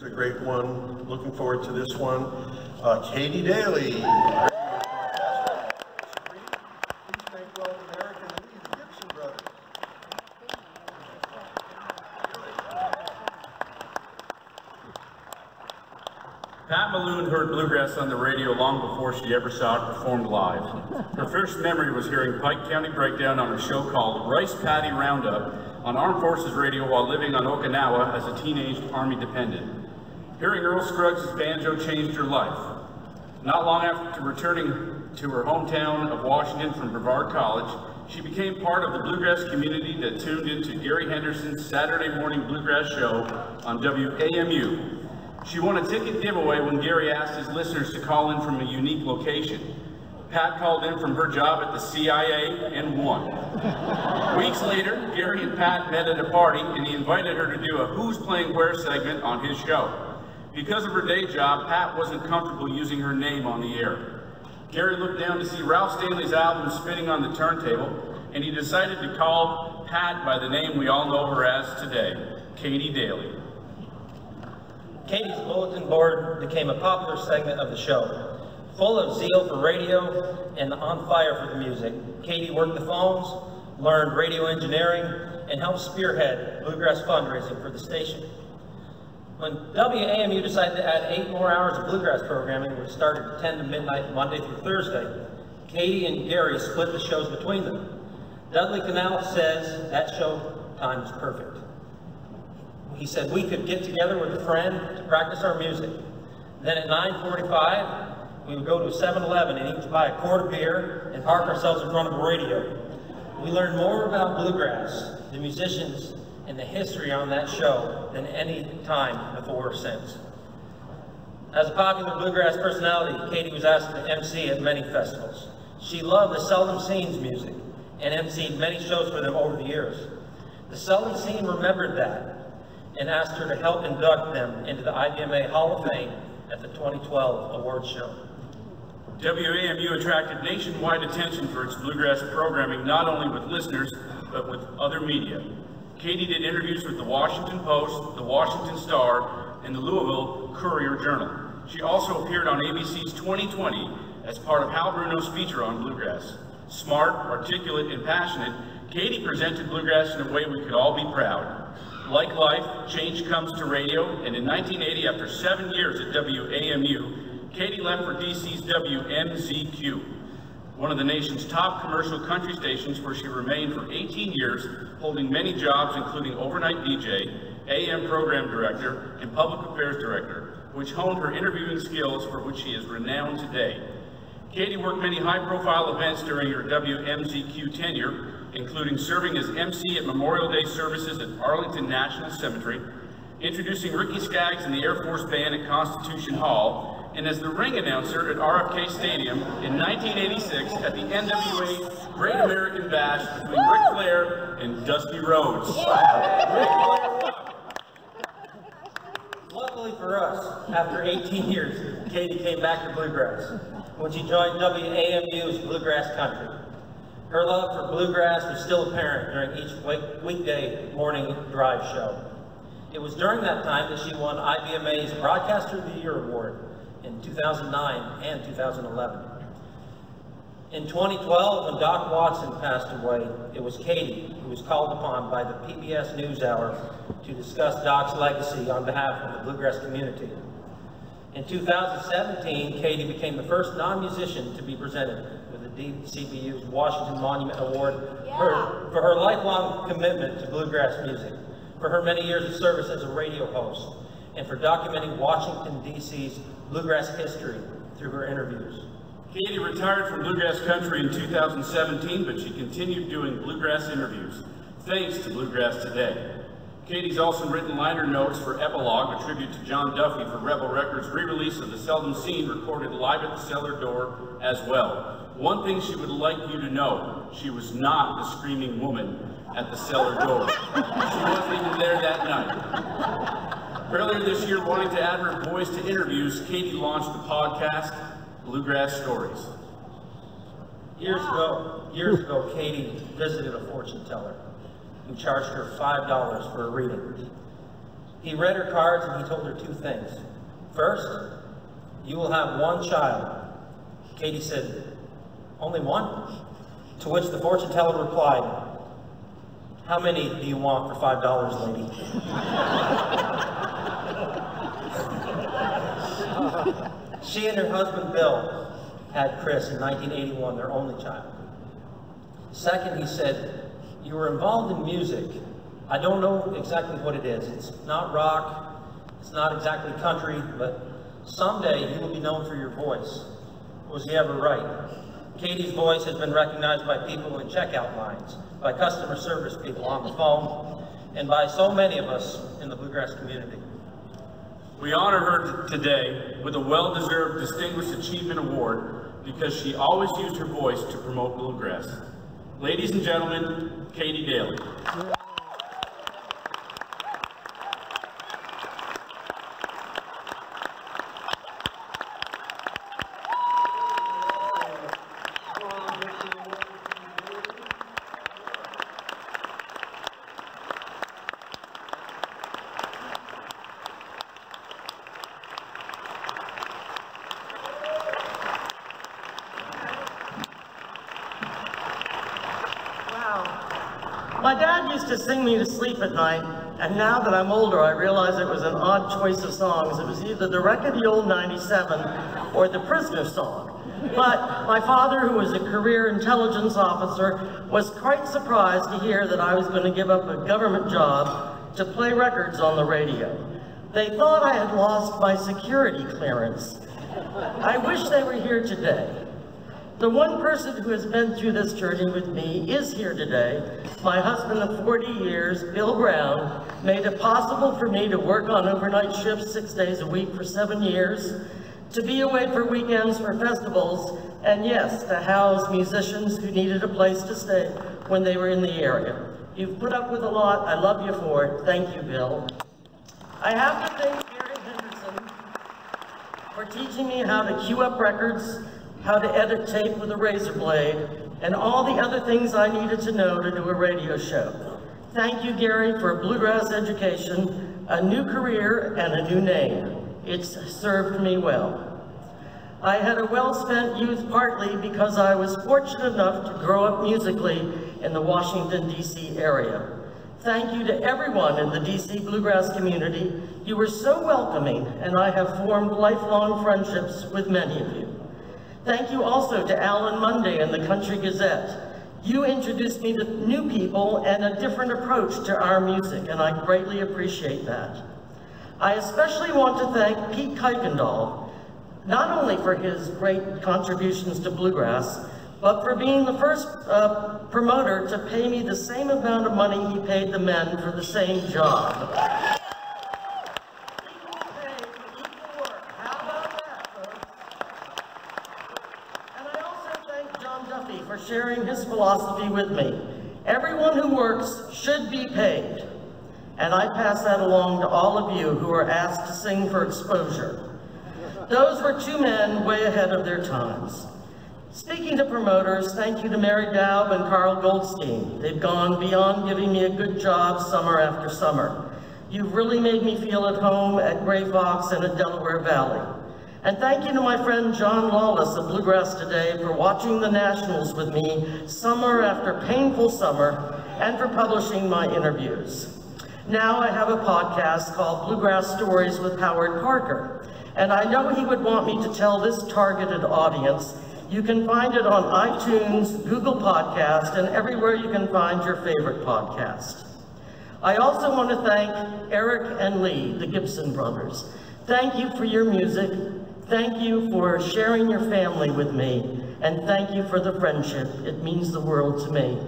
It's a great one. Looking forward to this one. Uh, Katy Daley. Pat Malone heard bluegrass on the radio long before she ever saw it performed live. Her first memory was hearing Pike County Breakdown on a show called Rice Paddy Roundup on Armed Forces Radio while living on Okinawa as a teenage Army dependent. Hearing Earl Scruggs' banjo changed her life. Not long after returning to her hometown of Washington from Brevard College, she became part of the bluegrass community that tuned into Gary Henderson's Saturday morning bluegrass show on WAMU. She won a ticket giveaway when Gary asked his listeners to call in from a unique location. Pat called in from her job at the CIA and won. Weeks later, Gary and Pat met at a party and he invited her to do a Who's Playing Where segment on his show. Because of her day job, Pat wasn't comfortable using her name on the air. Gary looked down to see Ralph Stanley's album spinning on the turntable, and he decided to call Pat by the name we all know her as today, Katy Daley. Katy's bulletin board became a popular segment of the show. Full of zeal for radio and on fire for the music, Katy worked the phones, learned radio engineering, and helped spearhead bluegrass fundraising for the station. When WAMU decided to add eight more hours of bluegrass programming, which started at 10 to midnight Monday through Thursday, Katy and Gary split the shows between them. Dudley Connell says that show time is perfect. He said we could get together with a friend to practice our music. Then at 9.45, we would go to a 7-Eleven and each buy a quart of beer and park ourselves in front of a radio. We learned more about bluegrass, the musicians, and the history on that show than any time before or since. As a popular bluegrass personality, Katy was asked to MC at many festivals. She loved the Seldom Scenes music and MC'd many shows for them over the years. The Seldom Scene remembered that and asked her to help induct them into the IBMA Hall of Fame at the 2012 awards show. WAMU attracted nationwide attention for its bluegrass programming not only with listeners, but with other media. Katy did interviews with the Washington Post, the Washington Star, and the Louisville Courier Journal. She also appeared on ABC's 2020 as part of Hal Bruno's feature on bluegrass. Smart, articulate, and passionate, Katy presented bluegrass in a way we could all be proud. Like life, change comes to radio, and in 1980, after seven years at WAMU, Katy left for DC's WMZQ, one of the nation's top commercial country stations where she remained for 18 years, holding many jobs including overnight DJ, AM program director, and public affairs director, which honed her interviewing skills for which she is renowned today. Katy worked many high-profile events during her WMZQ tenure, including serving as MC at Memorial Day services at Arlington National Cemetery, introducing Ricky Skaggs and the Air Force Band at Constitution Hall, and as the ring announcer at RFK Stadium in 1986 at the NWA Great American Bash between Ric Flair and Dusty Rhodes. Luckily for us, after 18 years, Katy came back to bluegrass when she joined WAMU's Bluegrass Country. Her love for bluegrass was still apparent during each weekday morning drive show. It was during that time that she won IBMA's Broadcaster of the Year Award in 2009 and 2011. In 2012, when Doc Watson passed away, it was Katy who was called upon by the PBS NewsHour to discuss Doc's legacy on behalf of the bluegrass community. In 2017, Katy became the first non-musician to be presented with the DCBU's Washington Monument Award yeah. for, for her lifelong commitment to bluegrass music, for her many years of service as a radio host, and for documenting Washington, D.C.'s bluegrass history through her interviews. Katy retired from bluegrass country in 2017, but she continued doing bluegrass interviews, thanks to Bluegrass Today. Katy's also written liner notes for Epilogue, a tribute to John Duffy for Rebel Records' re-release of The Seldom Scene recorded live at the cellar door as well. One thing she would like you to know, she was not the screaming woman at the cellar door. she wasn't even there that night. Earlier this year, wanting to add her voice to interviews, Katy launched the podcast, Bluegrass Stories. Years ago, years ago, Katy visited a fortune teller who charged her $5 for a reading. He read her cards and he told her two things. First, you will have one child. Katy said, only one? To which the fortune teller replied, how many do you want for $5, lady? she and her husband, Bill, had Chris in 1981, their only child. Second, he said, you were involved in music. I don't know exactly what it is. It's not rock, it's not exactly country, but someday you will be known for your voice. Was he ever right? Katy's voice has been recognized by people in checkout lines, by customer service people on the phone, and by so many of us in the bluegrass community. We honor her today with a well-deserved Distinguished Achievement Award because she always used her voice to promote bluegrass. Ladies and gentlemen, Katy Daley. My dad used to sing me to sleep at night, and now that I'm older, I realize it was an odd choice of songs. It was either the Wreck of the Old 97 or the Prisoner song. But my father, who was a career intelligence officer, was quite surprised to hear that I was going to give up a government job to play records on the radio. They thought I had lost my security clearance. I wish they were here today. The one person who has been through this journey with me is here today. My husband of 40 years, Bill Brown, made it possible for me to work on overnight shifts six days a week for seven years, to be away for weekends for festivals, and yes, to house musicians who needed a place to stay when they were in the area. You've put up with a lot. I love you for it. Thank you, Bill. I have to thank Gary Henderson for teaching me how to cue up records how to edit tape with a razor blade, and all the other things I needed to know to do a radio show. Thank you, Gary, for bluegrass education, a new career, and a new name. It's served me well. I had a well-spent youth partly because I was fortunate enough to grow up musically in the Washington, D.C. area. Thank you to everyone in the D.C. bluegrass community. You were so welcoming, and I have formed lifelong friendships with many of you. Thank you also to Alan Munde and the Country Gazette. You introduced me to new people and a different approach to our music, and I greatly appreciate that. I especially want to thank Pete Kuykendall, not only for his great contributions to bluegrass, but for being the first uh, promoter to pay me the same amount of money he paid the men for the same job. for sharing his philosophy with me. Everyone who works should be paid. And I pass that along to all of you who are asked to sing for exposure. Those were two men way ahead of their times. Speaking to promoters, thank you to Mary Doub and Carl Goldstein. They've gone beyond giving me a good job summer after summer. You've really made me feel at home at Grey Fox and at Delaware Valley. And thank you to my friend John Lawless of Bluegrass Today for watching the Nationals with me summer after painful summer and for publishing my interviews. Now I have a podcast called Bluegrass Stories with Howard Parker, and I know he would want me to tell this targeted audience. You can find it on iTunes, Google Podcast, and everywhere you can find your favorite podcast. I also want to thank Eric and Leigh, the Gibson brothers. Thank you for your music, Thank you for sharing your family with me, and thank you for the friendship. It means the world to me.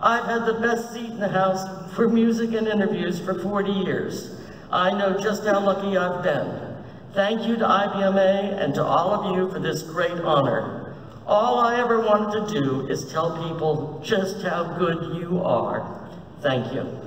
I've had the best seat in the house for music and interviews for 40 years. I know just how lucky I've been. Thank you to IBMA and to all of you for this great honor. All I ever wanted to do is tell people just how good you are. Thank you.